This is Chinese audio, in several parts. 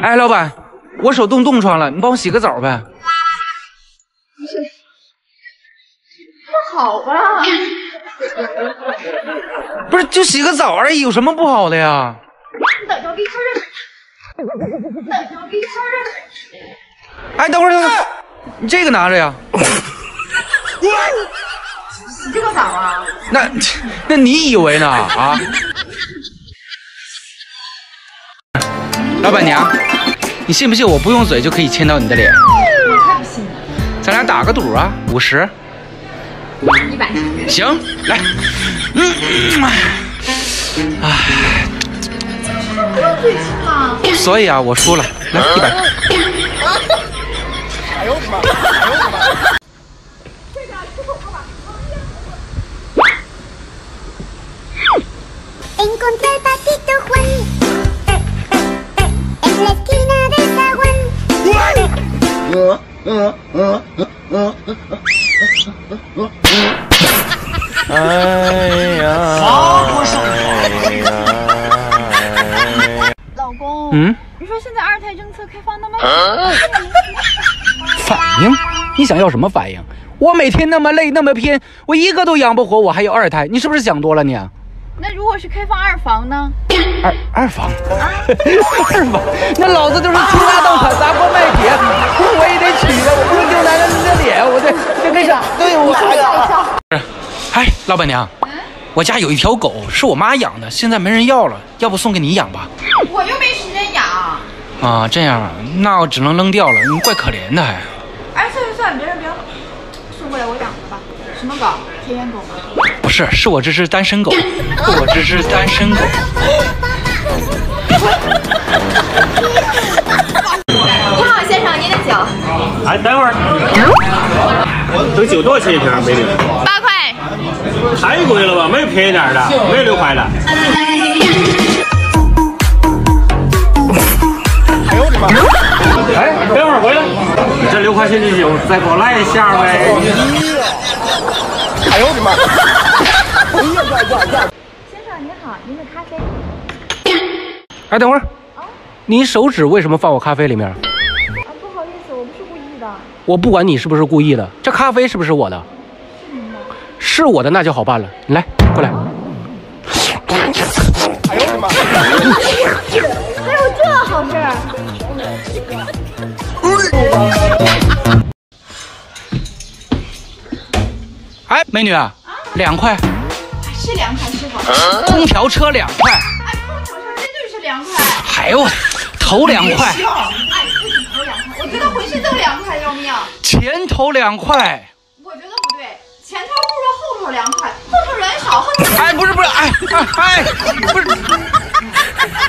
哎，老板，我手冻冻疮了，你帮我洗个澡呗。不是，不好吧？不是，就洗个澡而已，有什么不好的呀？你等着，我给你抽热水。等着，我给你抽热水。哎，等会儿，等会儿，你这个拿着呀。洗这个澡啊？那那你以为呢？啊？老板娘，你信不信我不用嘴就可以亲到你的脸？我才不信。呢。咱俩打个赌啊，五十。一百。行，来。嗯。哎。不用嘴亲吗？所以啊，我输了。来，一百。哎呦我的妈！哎呦我的妈！哎呀！老公，嗯，你说现在二胎政策开放那么反应？你想要什么反应？我每天那么累那么拼，我一个都养不活，我还要二胎？你是不是想多了你？那如果是开放二房呢？二二房，二房，那老子就是倾家荡产砸锅卖铁，我也得娶她，我不能丢男人的脸，我这这为啥？对我是，哎，老板娘，我家有一条狗，是我妈养的，现在没人要了，要不送给你养吧？我又没时间养。啊，这样，那我只能扔掉了，你怪可怜的还。哎，算了算了，别了别了，送过来我养着吧。什么狗？田园狗吗？不是，是我这只单身狗，我这只单身狗。你好，先生，您的酒。哎，等会儿。这个酒多少钱一瓶，美女？八块。太贵了吧？没有便宜点的，没有六块的。哎呦我的妈！哎，等会儿回来。你这六块钱的酒，再给我来一下呗。哎呦我的妈！先生您好，您的咖啡。哎，等会儿，您手指为什么放我咖啡里面？啊，不好意思，我不是故意的。我不管你是不是故意的，这咖啡是不是我的？是您的。是我的那就好办了，你来，过来。哎呦我的妈！还有这好事儿？哎，美女，两块。是凉快是否？空调车两块。哎，空调车绝对是凉快。哎呦，头两块。哎，不仅头两块，我觉得浑身都凉快要命。前头两块。我觉得不对，前头不如后头凉快，后头人少，后头。哎，不是不是，哎哎，不是。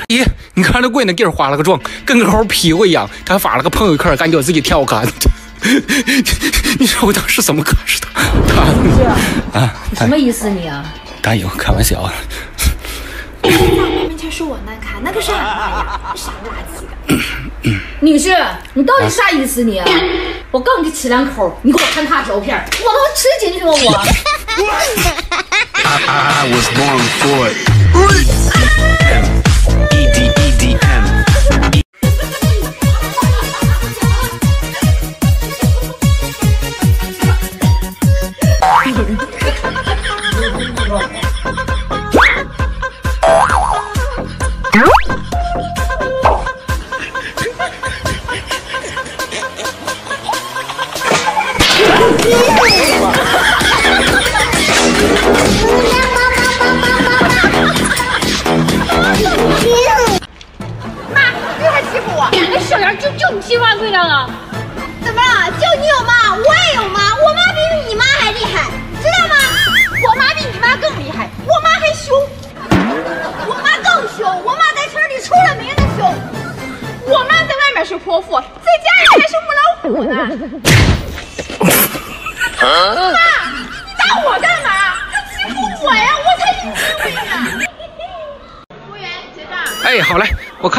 咦，你看这跪那地儿化了个妆，跟个猴屁股一样，他还发了个朋友圈，感觉自己挺好看。你说我当时怎么可是他？他啊，什么意思你啊？大爷，开玩笑。在我面前说我难看，那个啥呀？傻不拉几的。女婿，你到底啥意思你？我刚给吃两口，你给我看他照片，我都吃进去吗？我。是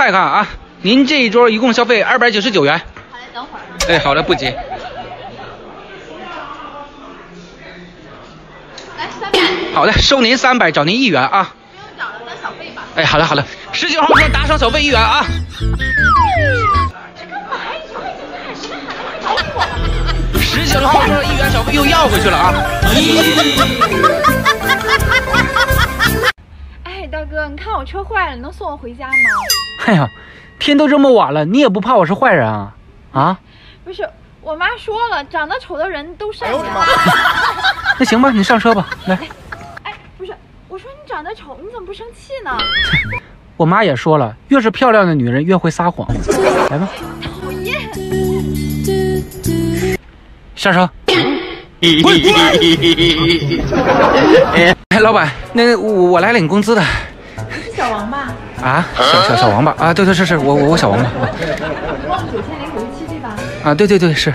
看一看啊，您这一桌一共消费二百九十九元。好嘞，等会儿。哎，好嘞，不急。来三百。好嘞，收您三百，找您一元啊。不用找了，小费吧。哎，好嘞，好嘞，十九号桌打赏小费一元啊。干嘛？你什么？找我！十九号桌一元小费又要回去了啊。哎，大哥，你看我车坏了，你能送我回家吗？哎呀，天都这么晚了，你也不怕我是坏人啊？啊？不是，我妈说了，长得丑的人都善良。那行吧，你上车吧，来。哎，不是，我说你长得丑，你怎么不生气呢？我妈也说了，越是漂亮的女人越会撒谎。来吧，讨厌。下车。哎，老板，那我来领工资的。是小王吧？啊，小小小王八啊，对对是是，我我我小王八。忘九千零九十七对吧？啊，对对对是。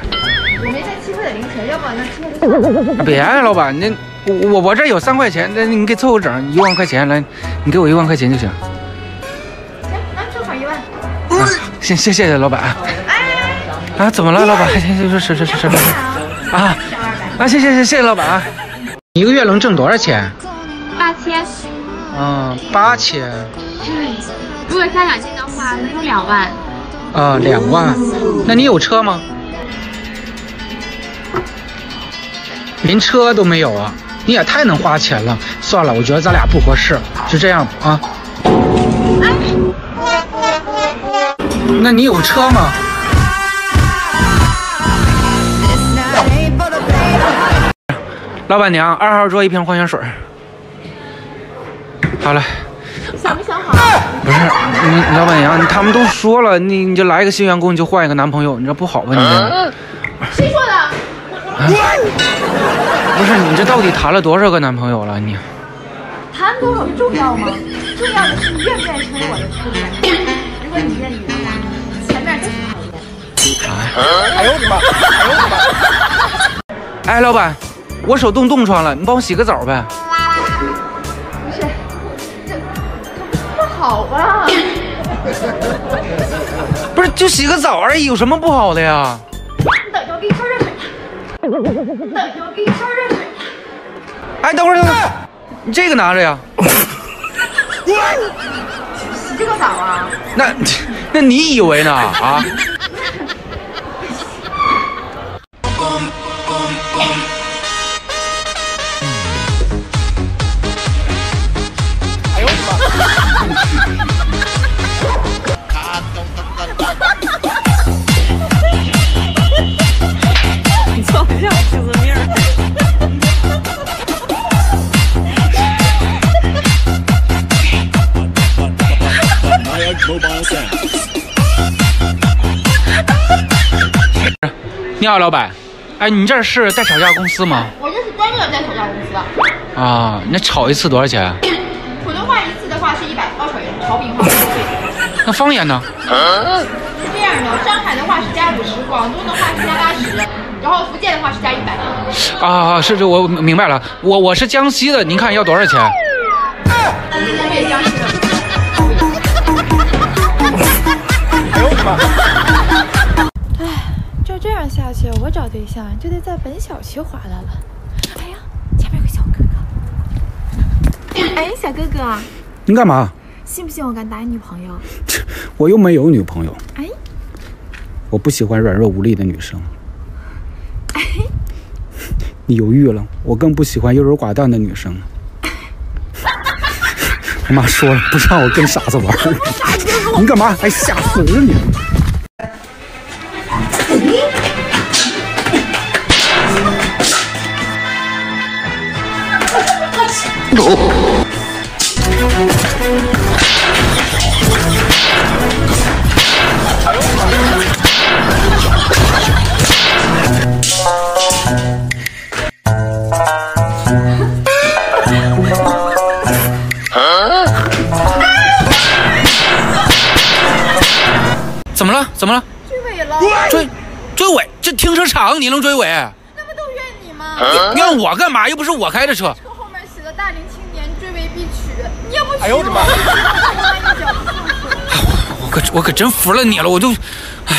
我没带七块的零钱，要不然那七块就算了。别，老板，那我我我这有三块钱，那你给凑个整，一万块钱来，你给我一万块钱就行。行，那正好一万。啊，谢谢谢谢老板。哎，啊，怎么了，老板？行行是是是是。啊啊，谢谢谢谢老板啊。一个月能挣多少钱？八千。嗯，八千。嗯，如果加奖金的话，能有两万。啊，两万。那你有车吗？连车都没有啊！你也太能花钱了。算了，我觉得咱俩不合适，就这样吧啊。那你有车吗？老板娘，二号桌一瓶矿泉水。好了。想没想好？不是你，老板娘，他们都说了，你你就来一个新员工，你就换一个男朋友，你这不好吧？你这谁说的？不是你这到底谈了多少个男朋友了？你谈多少重要吗？重要的是你愿不愿意成为我的初恋。如果你愿意的话，前面就是讨厌。哎呦我的妈！哎呦我的妈！哎，老板，我手冻冻疮了，你帮我洗个澡呗。好吧？不是，就洗个澡而已，有什么不好的呀？你等一下，我给你烧热水。你等一下，我给你烧热水。哎，等会儿，等会儿，你这个拿着呀。洗这个澡啊？那 那你以为呢？啊？你好，老板。哎，你这是带吵架公司吗？我这是专门的带吵架公司。啊，那吵一次多少钱？普通话一次的话是一百二十元，炒饼话不收费。那方言呢？是这样的，上海的话是加五十，广东的话是加八十，然后福建的话是加一百。啊，是这我明白了，我我是江西的，您看要多少钱？我也江西的。哎呦我的妈！我找对象就得在本小区划拉了。哎呀，前面有个小哥哥。哎，小哥哥，你干嘛？信不信我敢打你女朋友？我又没有女朋友。哎，我不喜欢软弱无力的女生。哎，你犹豫了，我更不喜欢优柔寡断的女生。我 妈说了，不让我跟傻子玩。你干嘛？哎，吓死了你！怎么了？怎么了？追尾了。追追尾？这停车场你能追尾？那不都怨你吗？怨我干嘛？又不是我开的车。车后面写的“大龄青年追尾必取”，你也不取。哎呦我的妈！我可我可真服了你了，我就，哎，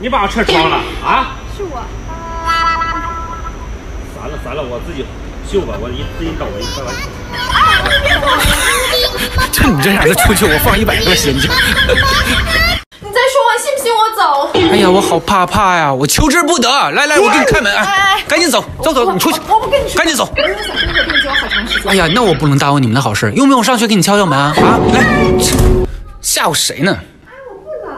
你把我车撞了啊？是我。算了算了，我自己修吧，我一自己找我一块完。啊！你别动！就你这样的出去，我放一百个陷阱。再说完信不信我走？哎呀，我好怕怕呀！我求之不得。来来，我给你开门，哎，赶紧走，走走，你出去，我不跟你去，赶紧走。我想跟你跟你好长时间。哎呀，那我不能耽误你们的好事，用不用上去给你敲敲门啊？啊，来，吓唬谁呢？哎，我不冷，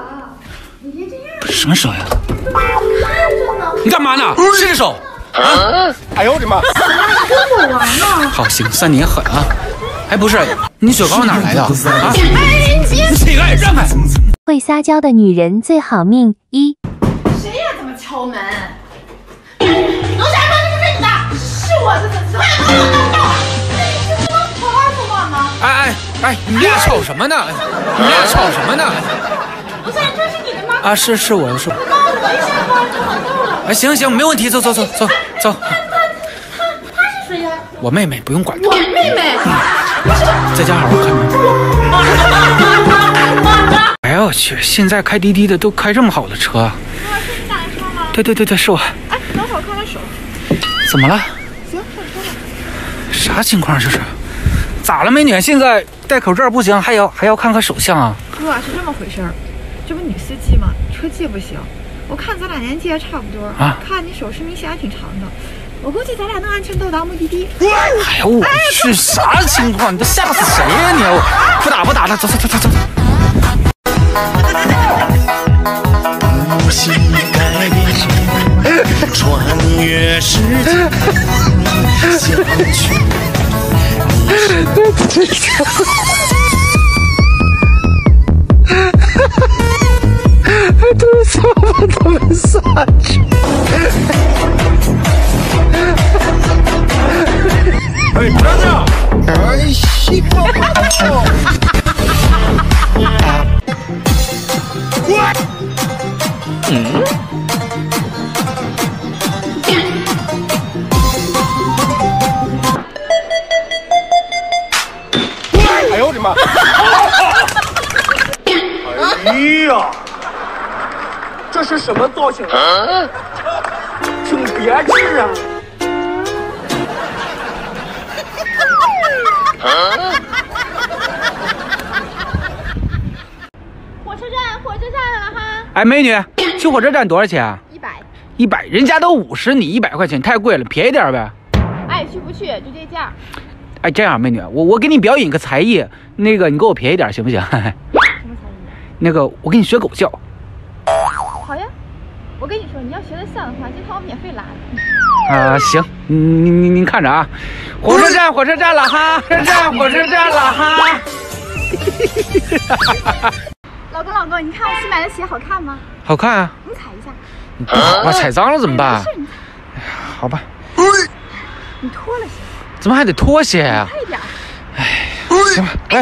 你别这样。什么手呀？看着呢。你干嘛呢？伸着手。啊！哎呦我的妈！跟我玩呢。好，行，算你也狠啊！哎，不是，你雪糕哪来的啊？哎，你别。起来，让开！会撒娇的女人最好命一。谁呀？怎么敲门？楼下说是你的，是我的粉丝。快给我弄到！你这不能好好说话吗？哎哎哎，你俩吵什么呢？你俩吵什么呢？楼下这是你的吗？啊，是是我的，是我。帮我一下吧，这很够了。哎，行行，没问题，走走走走走。我妹妹，不用管她我，妹妹。在家好好看门。哎呦我去，现在开滴滴的都开这么好的车啊！是你打的车吗？对对对对，是我。哎，等会儿看看手。怎么了？行，上车吧。啥情况这是？咋了，美女？现在戴口罩不行，还要还要看看手相啊？哥是这么回事儿，这不女司机吗？车技不行。我看咱俩年纪还差不多，啊看你手是明显还挺长的，我估计咱俩能安全到达目的地。哎呦我去，啥情况？你都吓死谁呀、你？不打不打了，走走走走走。无心改变，穿越时间，相去。哎，哎，美女，去火车站多少钱啊？一百，一百，人家都五十，你一百块钱太贵了，便宜点呗。哎去不去就这价。哎，这样，美女，我我给你表演个才艺，那个你给我便宜点行不行？什么才艺？那个我给你学狗叫。好呀，我跟你说，你要学得像的话，这趟我免费拉你。啊，行，你你你你看着啊，火车站，火车站了哈，火车站，火车站了哈。哈哈哈哈哈。老公，老公，你看我新买的鞋好看吗？好看啊，你踩一下。你不好吧？踩脏了怎么办没？事，你踩好吧，你脱了鞋，怎么还得脱鞋啊、快点哎。行吧，哎，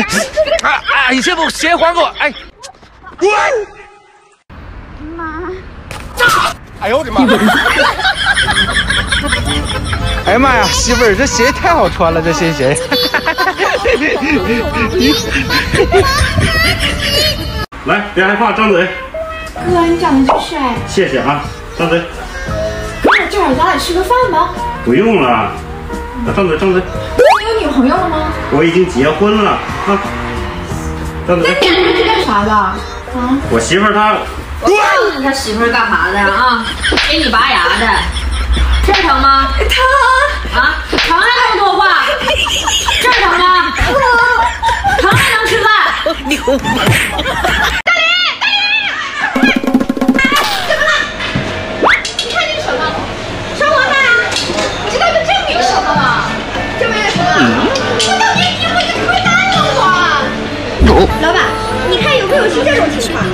啊啊！你先把鞋还给我，哎，妈，哎呦我的妈！哎呀妈呀，媳妇儿，这鞋太好穿了，这新鞋。来，别害怕，张嘴。哥，你长得真帅。谢谢啊，张嘴。哥，这会儿咱俩吃个饭吧。不用了，啊，张嘴，张嘴。你有女朋友了吗？我已经结婚了啊。张嘴。你们是干啥的？啊？我媳妇儿她我告诉你他媳妇儿干啥的啊？给你拔牙的，这儿疼吗？疼啊！疼还那么多话？这儿疼吗？疼你给我大林大林哎怎么了你看这是什么双黄蛋啊我知道这证明什么了证明什么我到底有没有这么笨蛋我老板你看有没有出这种情况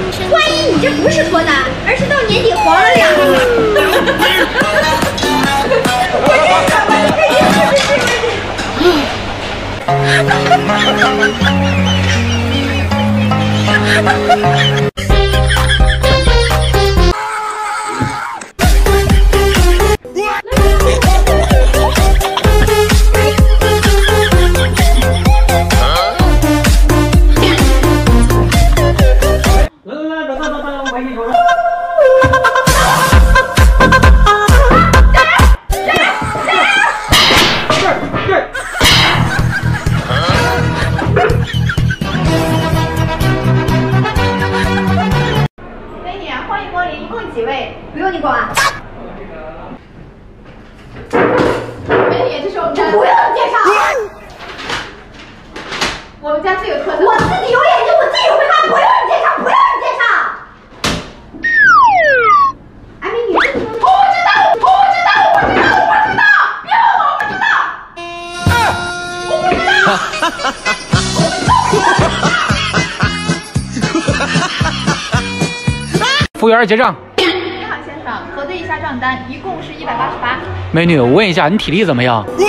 服务员结账。你好，先生，核对一下账单，一共是一百八十八，美女，我问一下，你体力怎么样？挺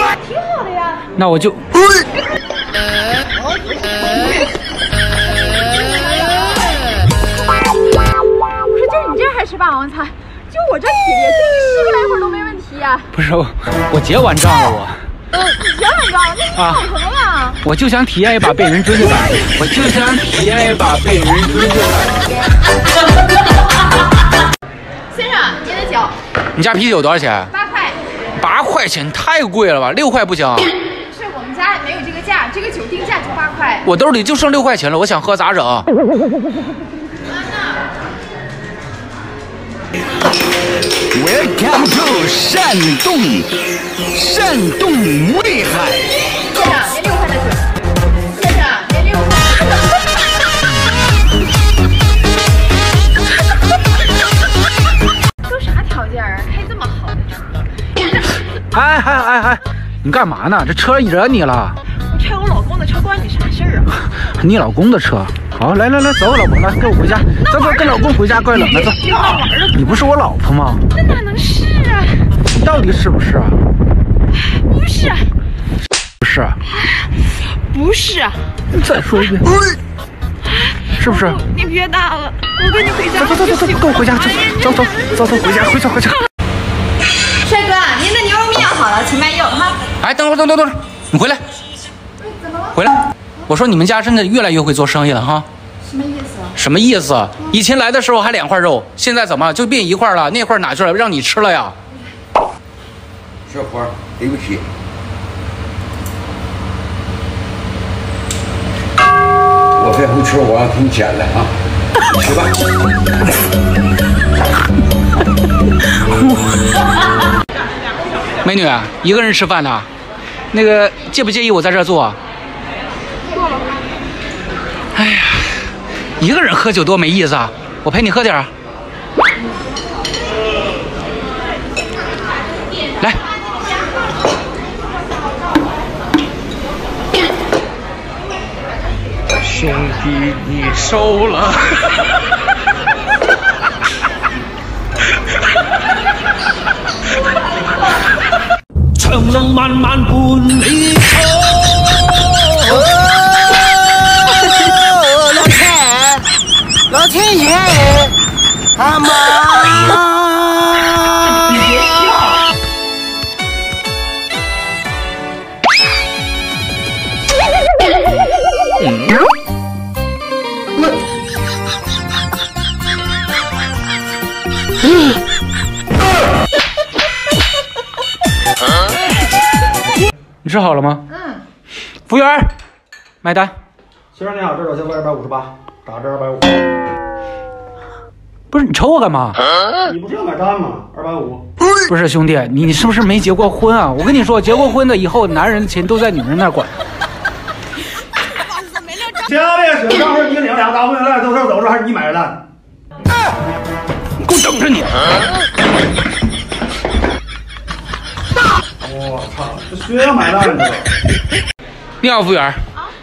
好的呀。那我就。不是，就你这还吃霸王餐？就我这体力，就你吸个来回都没问题呀。不是我，我结完账了，我结完账，那啊你搞什么呀？我就想体验一把被人追的感觉，我就想体验一把被人追的感觉。你家啤酒多少钱？八块，八块钱太贵了吧？六块不行？是我们家没有这个价，这个酒定价就八块。我兜里就剩六块钱了，我想喝咋整？Welcome to 山东，山东威海。哎哎哎哎，你干嘛呢？这车惹你了？我拆我老公的车，关你啥事儿啊？你老公的车。好，来来来，走，老婆，来跟我回家，走走，跟老公回家，怪冷的，走。你不是我老婆吗？那哪能是啊？你到底是不是啊？不是，不是。不是，你再说一遍，是不是？你别打了，我跟你回家。走走走走走，跟我回家，走走走走走，回家，回家，回家。哎，等会儿，等等等会儿，你回来，回来。我说你们家真的越来越会做生意了哈。什么意思？什么意思？以前来的时候还两块肉，现在怎么就变一块了？那块哪去了？让你吃了呀？小伙儿，对不起，我这回吃我要听钱了啊，去吧。美女，一个人吃饭呢？那个介不介意我在这儿坐？哎呀，一个人喝酒多没意思啊！我陪你喝点儿。来，兄弟，你收了。长路漫漫半里老天，老天爷，阿妈。你吃好了吗？嗯。服务员，买单。先生你好，这多少钱？我二百五十八，打折二百五。不是你瞅我干嘛？你不是要买单吗？二百五。不是兄弟，你你是不是没结过婚啊？我跟你说，结过婚的以后，男人的钱都在女人那儿管。行，这个血账是你领，俩打不回来，走这走着还是你买的单？你给我等着你！我操，这血要买单的。你好，服务员，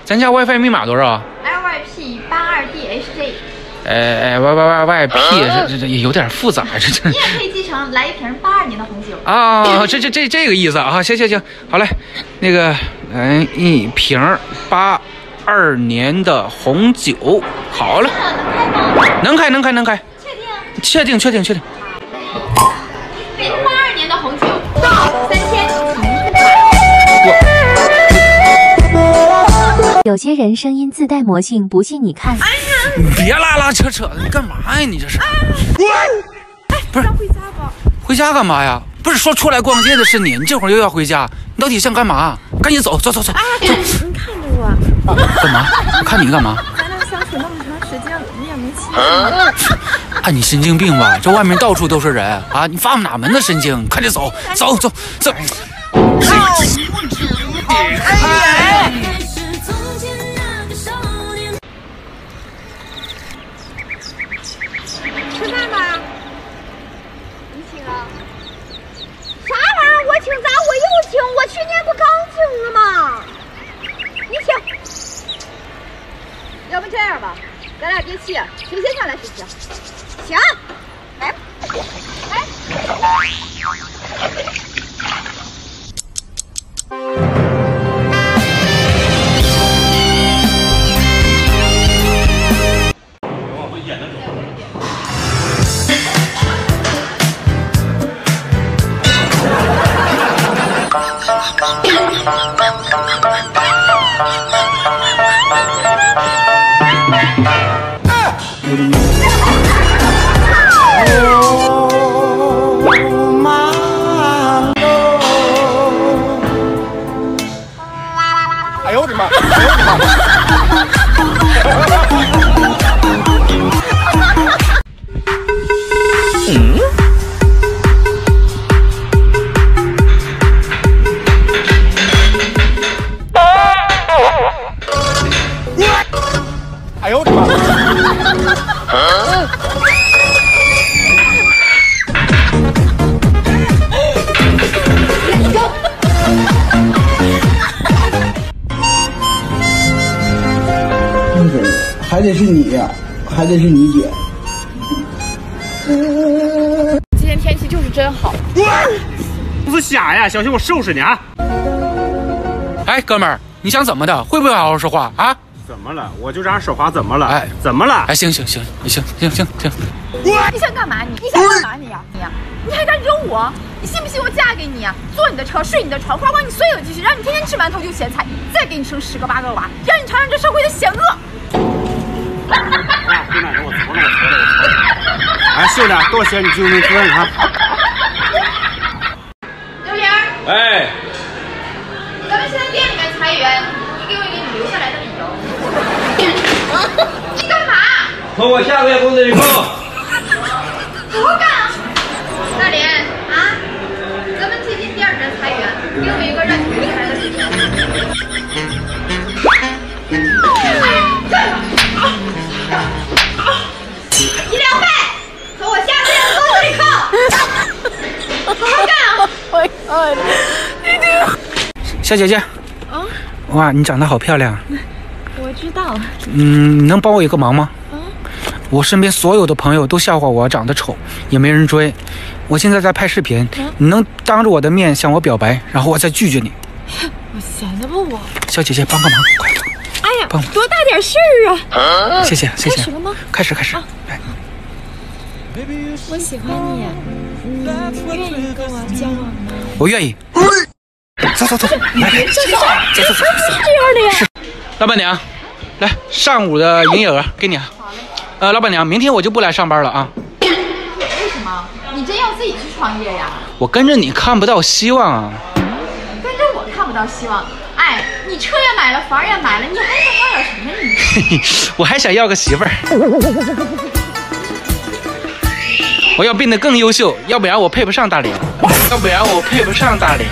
咱家 WiFi 密码多少？LYP 八二 DHJ，哎哎，Y Y Y Y P，这这这有点复杂，这这你也可以继承来一瓶八二年的红酒。啊，这这这这个意思啊，行行行，好嘞，那个来一瓶八二年的红酒，好嘞，能开吗？能开能开能开，确定？确定确定确定。有些人声音自带魔性，不信你看。你别拉拉扯扯的，你干嘛呀？你这是？哎不是回家吧。回家干嘛呀？不是说出来逛街的是你，你这会儿又要回家，你到底想干嘛？赶紧走走走走。您看着我，干嘛？看你干嘛？咱俩相处那么长时间，你也没欺负我。啊，你神经病吧？这外面到处都是人啊！你发哪门子神经？快点走，走走走！吃还得是你姐。今天天气就是真好。不是瞎呀，小心我收拾你啊！哎，哥们儿，你想怎么的？会不会好好说话啊？怎么了？我就这样说话，怎么了？哎，怎么了？哎，行行行行行行行，你想干嘛你？你想干嘛你呀、你呀、你还敢惹我？你信不信我嫁给你啊？坐你的车，睡你的床，花光你所有积蓄，让你天天吃馒头就咸菜，再给你生十个八个娃，让你尝尝这社会的险恶。哎，秀的，多谢你救命之恩啊！刘玲儿，哎，咱们现在店里面裁员，你给我一个你留下来的理由。你干嘛？从我下个月工资里扣。好好干小姐姐，啊哇，你长得好漂亮。我知道，嗯，你能帮我一个忙吗？我身边所有的朋友都笑话我长得丑，也没人追。我现在在拍视频，你能当着我的面向我表白，然后我再拒绝你？我闲的不我。小姐姐，帮个忙，快！哎呀帮我，多大点事儿啊！谢谢谢谢开始了吗？开始开始，来，我喜欢你，你愿意跟我交往吗？我愿意。走走走，来来，这样的呀？老板娘，来上午的营业额给你啊。呃，老板娘，明天我就不来上班了啊。为什么？你真要自己去创业呀？我跟着你看不到希望啊。跟着我看不到希望。哎，你车也买了，房也买了，你还想要点什么你？嘿嘿，我还想要个媳妇儿。我要变得更优秀，要不然我配不上大连，要不然我配不上大连。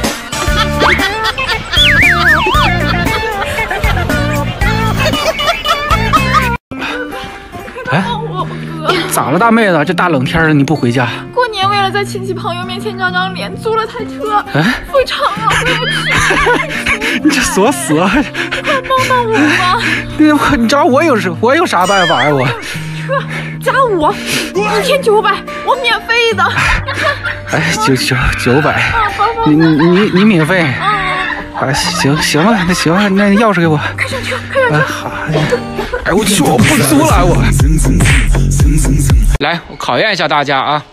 哎，咋了，大妹子？这大冷天的你不回家？过年为了在亲戚朋友面前长长脸，租了台车，哎，不成了，回不去。你这锁死啊！快帮帮我吧！你我你找我有什我有啥办法呀、我？车加我，一天九百，我免费的。哎，九九九百，你你你免费？啊！啊，行行了，那行了，那钥匙给我。开上车，开上哎车。好，哎我去，我不租了我。来，我考验一下大家啊，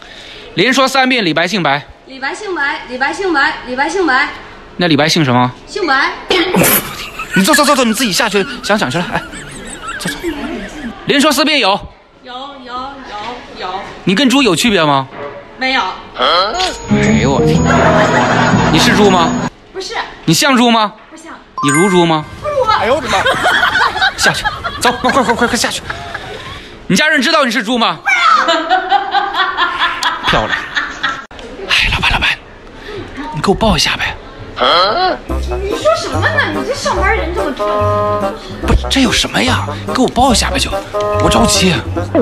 连说三遍李白姓白，李白姓白，李白姓白，李白姓白，那李白姓什么？姓白。你走走走走，你自己下去想想去了。哎，走走。连说四遍有，有有有有，你跟猪有区别吗？没有？哎呦我天，你是猪吗？不是，你像猪吗？不像。你如猪吗？不如。哎呦我的妈！下去，走，快快快快快下去。你家人知道你是猪吗？不 漂亮。哎，老板老板，你给我抱一下呗。你说什么呢？你这上班人这么多，不是，这有什么呀？给我抱一下呗就，不着急。你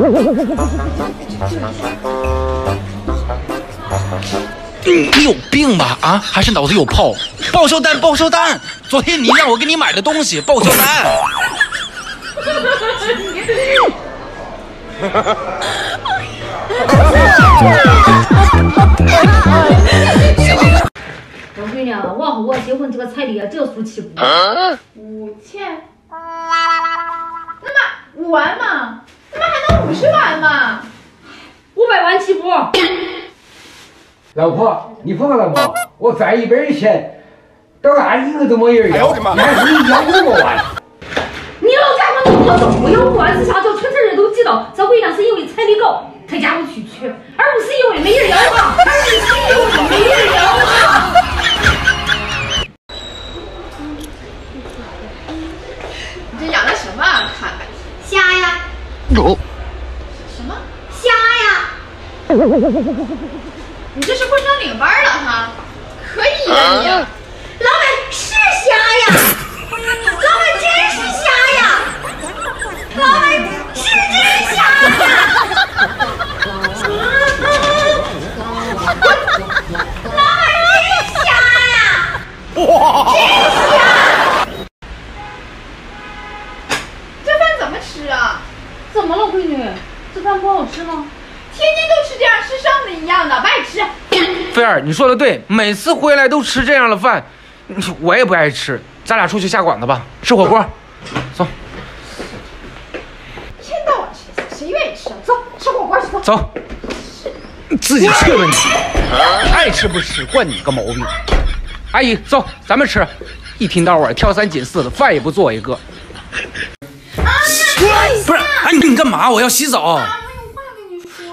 你有病吧？啊，还是脑子有泡？报销单，报销单！昨天你让我给你买的东西，报销单。老闺女啊，往后我结婚这个彩礼啊，只要付七五。五千，那么五万嘛，那么还能五十万嘛？五百万起步。老婆，你疯了不？我赚一辈儿钱，到俺一个都没人要，你还是你要五个万？你老家伙你不能说不要五万之下，叫全村人都知道，这姑娘是因为彩礼高她嫁不出去，而不是因为没人要她，而不是因为没人要她。你这养的什么啊？看看，虾呀，什么？虾呀，你这是领班了哈？可以呀你。老板是瞎呀，老板真是瞎呀，老板是真瞎呀，老板真瞎呀，真瞎。这饭怎么吃啊？怎么了，闺女？这饭不好吃吗？天天都吃这样吃剩的一样的。菲儿，你说的对，每次回来都吃这样的饭，我也不爱吃。咱俩出去下馆子吧，吃火锅。走一天到晚吃，谁愿意吃啊？走，吃火锅去走。走，自己去吧你，爱吃不吃，惯你个毛病。阿姨，走，咱们吃。一天到晚挑三拣四的，饭也不做一个。不是，哎，你你干嘛？我要洗澡。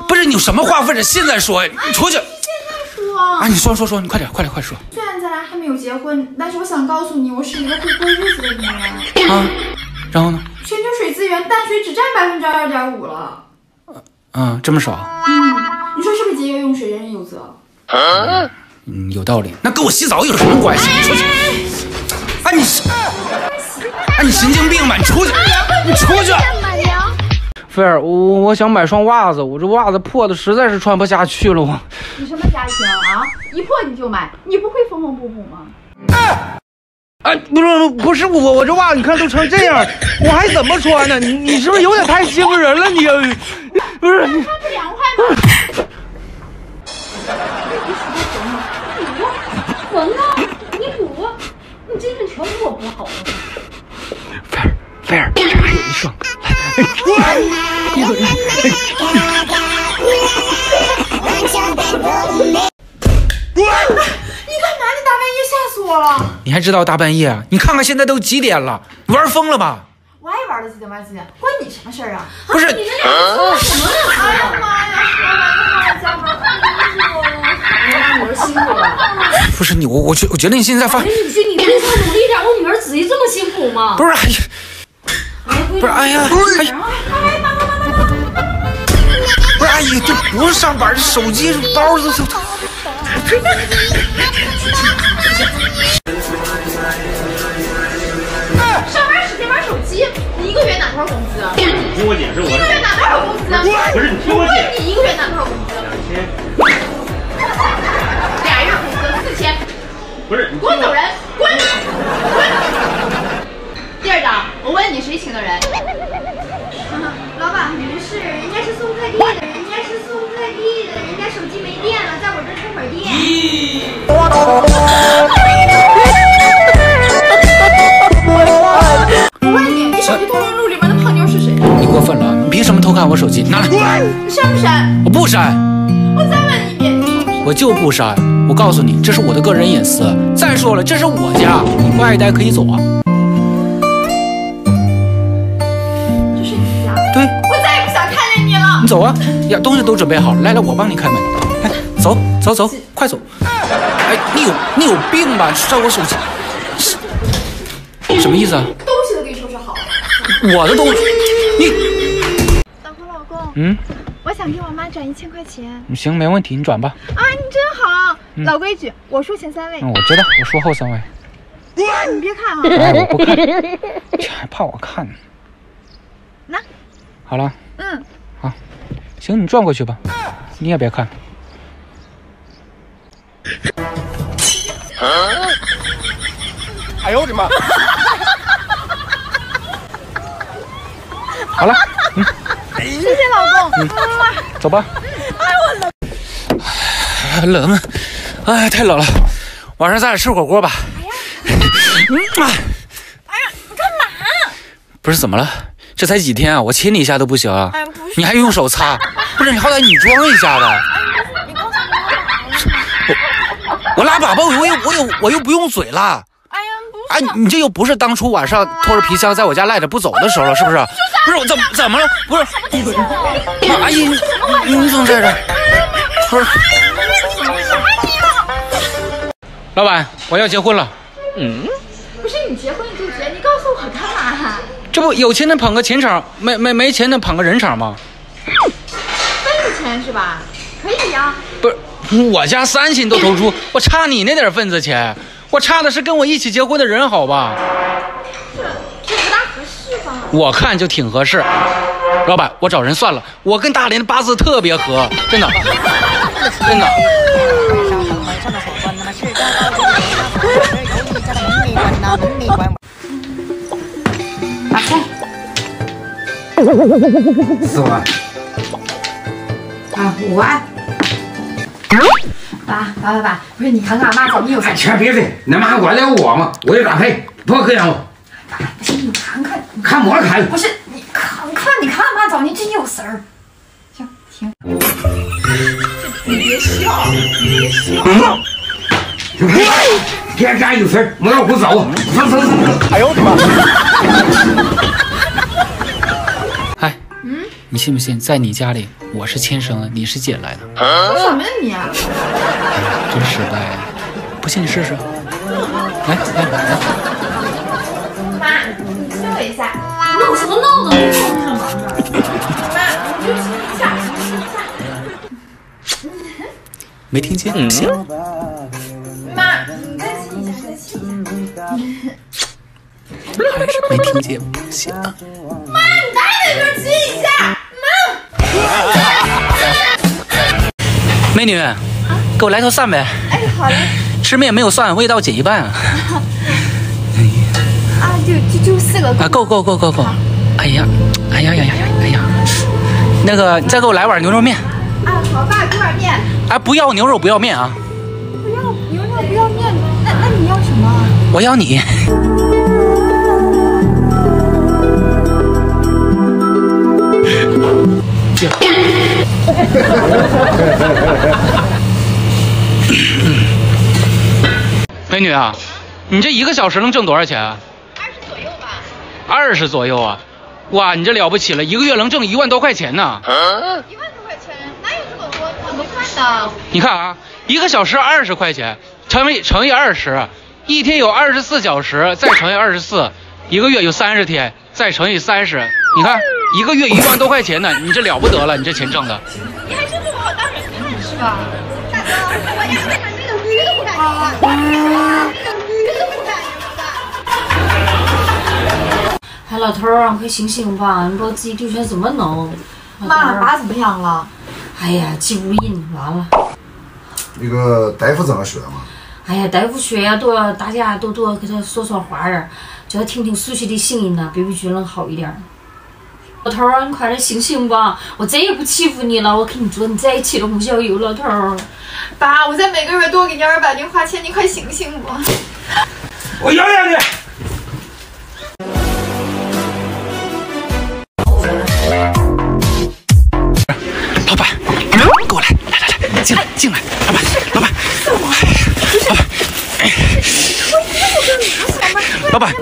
不是你有什么话，或者现在说，你出去。说啊，你说说说，你快点，快点，快说。虽然咱俩还没有结婚，但是我想告诉你，我是一个会过日子的女人。啊，然后呢？全球水资源淡水只占百分之二点五了。嗯，这么少？嗯，你说是不是节约用水，人人有责？嗯，有道理。那跟我洗澡有什么关系？你出去。啊你，啊你神经病吧？你出去，你出去。菲儿，我我想买双袜子，我这袜子破的实在是穿不下去了，我。你什么家庭啊？一破你就买，你不会缝缝补补吗？哎，不是不是我，我这袜子你看都成这样，我还怎么穿呢？你你是不是有点太欺负人了？你不是？穿不凉快吗？你滚啊！你补，你这身全部我补好了。菲儿，菲儿，这还有一双。你干嘛？你大半夜吓死我了！你还知道大半夜啊？你看看现在都几点了？玩疯了吧？我爱玩到几点玩几点，关你什么事儿啊？不是你们俩说什么呢？哎呀妈呀！说完就让我加班，我女儿辛苦了。不是你，我我觉我觉得你现在发哎，你去，你平常努力点，我女儿自己这么辛苦吗？不是，哎呀，不是，哎呀，哎呀，不是，阿姨，这不是上班，这手机包都都。上班时间玩手机，你一个月拿多少工资？听我解释，我一个月拿多少工资？不是你听我我解问你一个月拿多少工资？两千，俩月工资四千，不是你给我走人，滚！滚！第二档，我问你谁请的人？老板不是，人家是送快递的，人家是送快递的，人家手机没电了，在我这儿充会儿电。我问你，你手机通讯录里面的胖妞是谁？你过分了，你凭什么偷看我手机？拿来，你删不删？我不删，我再问你一遍，你删不删？我就不删。我告诉你，这是我的个人隐私。再说了，这是我家，你不爱待可以走啊。走啊！呀，东西都准备好了，来来，我帮你开门。哎，走走走，快走！哎，你有你有病吧？摔我手机，什么意思啊？东西都给你收拾好了。我的东西，你老公，老公，嗯，我想想给我妈转一千块钱行，没问题，你转吧。啊？你真好，嗯老规矩，我输前三位。嗯，我知道，我说后三位。你别看哎，啊。我不看，这还怕我看呢？那，好了，嗯，行，你转过去吧，你也别看。哎呦我的妈！好了，嗯谢谢老公。嗯走吧。哎我冷。哎冷啊！哎，太冷了，晚上咱俩吃火锅吧。嗯啊，哎呀，你干嘛？不是怎么了？这才几天啊，我亲你一下都不行啊？哎，不。你还用手擦？不是你好歹你装一下的。你刚才没有打我我拉粑粑，我又我又我又不用嘴了。哎呀，你这又不是当初晚上拖着皮箱在我家赖着不走的时候了，是不是？不是我怎么怎么了？不是，阿姨，你你怎么在这儿？不是，老板，我要结婚了。嗯，不是你结婚这不有钱的捧个钱场，没没没钱的捧个人场吗？份子钱是吧？可以呀。不是，我家三亲都投出，我差你那点份子钱，我差的是跟我一起结婚的人，好吧？这这不大合适吧？我看就挺合适。老板，我找人算了，我跟大连的八字特别合，真的，真的。打开。四万。啊，五万。爸爸爸爸，不是你看看妈找你有啥哎，？全别的，那妈管得了我吗？我有咋赔？多可样我？不是你看看，看我看。不是你看看，你看妈找你真有神儿。行，停。你别笑，你别笑。别干有事儿，没让我走，走走走。哎呦我的妈！哎，嗯，你信不信，在你家里我是亲生的，你是捡来的？说什么呀你？真实在，不信你试试。来来来，妈，你亲我一下。闹什么闹呢？你闹什么呢？妈，你就亲一下，亲一下。没听见？嗯，行。还是没听见，不行。妈，你再在这儿亲一下。美女，给我来头蒜呗。哎，好嘞。吃面没有蒜，味道减一半啊！啊，就就就四个。啊，够够够够够！哎呀，哎呀呀呀呀，哎呀，那个，你再给我来碗牛肉面。啊，好，吧，给碗面。哎，不要牛肉，不要面啊！不要牛肉，不要？我要你。美女啊，你这一个小时能挣多少钱啊？二十左右吧。二十左右啊！哇，你这了不起了，一个月能挣一万多块钱呢！一万多块钱，哪有这么多？怎么算的？你看啊，一个小时二十块钱，乘以乘以二十，一天有二十四小时，再乘以二十四，一个月有三十天，再乘以三十，你看一个月一万多块钱呢，你这了不得了，你这钱挣的。你还真不把我当人看是吧？大哥，我家为啥那个驴都不敢养？我家那个驴都不敢养。哎，老头儿，快醒醒吧！你把自己丢下怎么弄？妈，爸怎么样了？哎呀，进屋印，完了。那个大夫怎么说嘛？哎呀，大夫说呀，多大家多多给他说说话儿，叫他听听熟悉的声音呐，比比就能好一点。老头儿，你快点醒醒吧！我再也不欺负你了，我跟你说，你在一起了不小有老头儿。爸，我再每个月多给你二百零花钱，你快醒醒吧！我要两个。老板，给我来，来来来，进来进来，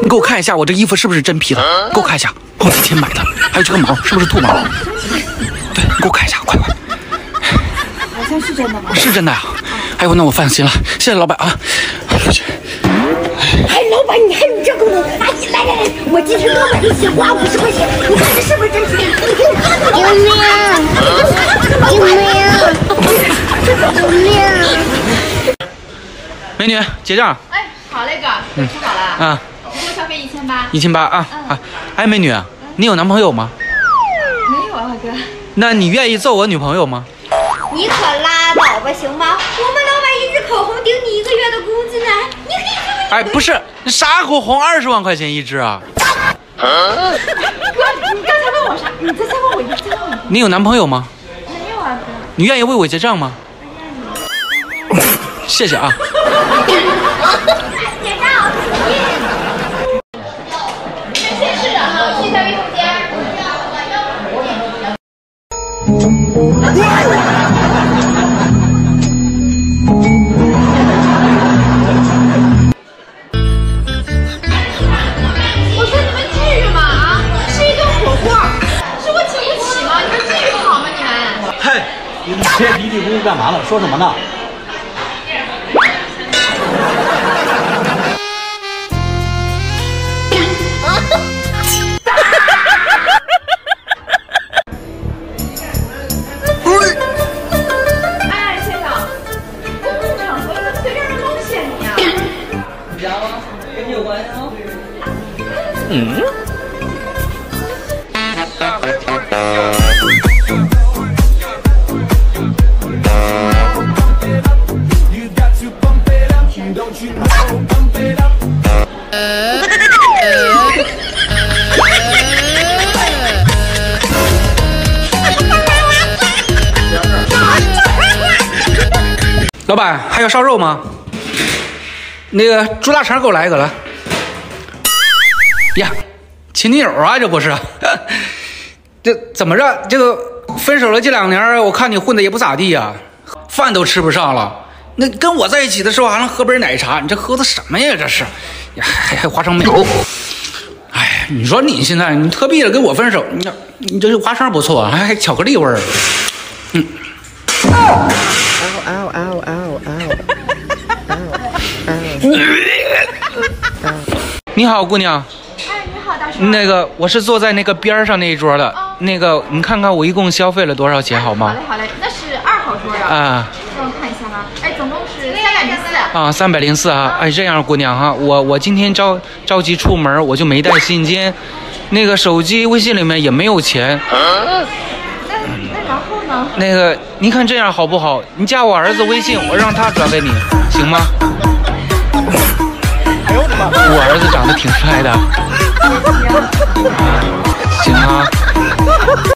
你给我看一下，我这衣服是不是真皮的？给我看一下，好几天买的，还有这个毛是不是兔毛？对，你给我看一下，快快，好像是真的吗？是真的呀。哎呦，那我放心了，谢谢老板啊。哎，老板，你还有这功能？阿姨，来来来，我今天刚买的鞋，花五十块钱，你看这是不是真皮？你给我看看。救命！救命！救命！美女结账哎，好嘞哥，我吃好了。啊，千八。一千八啊啊！哎，美女，你有男朋友吗？没有啊，哥。那你愿意做我女朋友吗？你可拉倒吧，行吗？我们老板一支口红顶你一个月的工资呢，你可以作为哎，不是，啥口红二十万块钱一支啊？哥，你刚才问我啥？你再再问我一次。你有男朋友吗？没有啊，哥。你愿意为我结账吗？谢谢啊。老板还要烧肉吗？那个猪大肠给我来一个来。呀，前女友啊，这不是？这怎么着？这个分手了这两年，我看你混的也不咋地呀，饭都吃不上了。那跟我在一起的时候还能喝杯奶茶，你这喝的什么呀？这是，呀还还花生米。哎，你说你现在你特地的跟我分手，你你这花生不错，还还巧克力味儿。嗯。嗷 你好，姑娘。哎，你好，大叔。那个，我是坐在那个边儿上那一桌的。那个，你看看我一共消费了多少钱，好吗？好嘞，好嘞，那是二号桌的。啊。让我看一下吧。哎，总共是三百零四。啊，三百零四啊！哎，这样，姑娘哈，我我今天着着急出门，我就没带现金，那个手机、微信里面也没有钱。那那然后呢？那个，您看这样好不好？你加我儿子微信，我让他转给你，行吗？我儿子长得挺帅的。行啊。